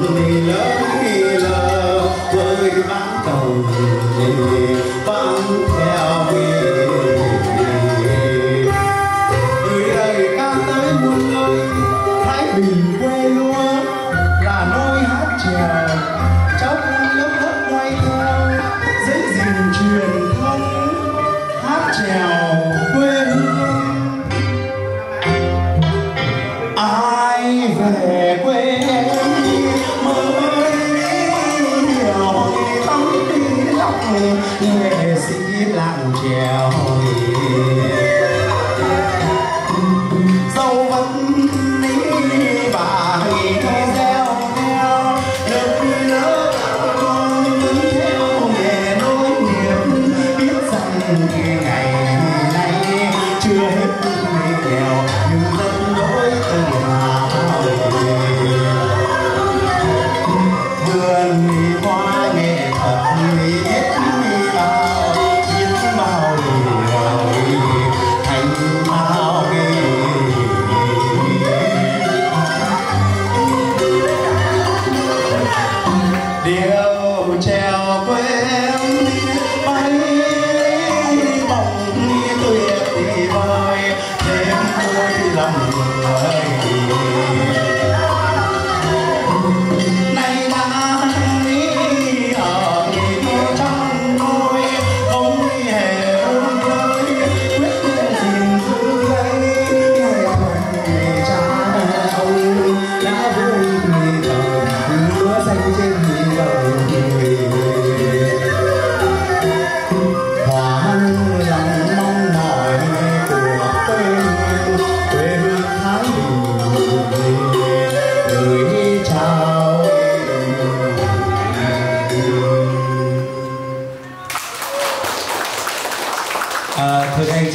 vì lỡ khi với bán cầu thì theo vì người đời ca tới muôn nơi thái bình quê lúa là nôi hát chèo cháu lớp đất noi theo dễ dìm truyền thống hát chèo nghệ sĩ lặng trèo Thực hành.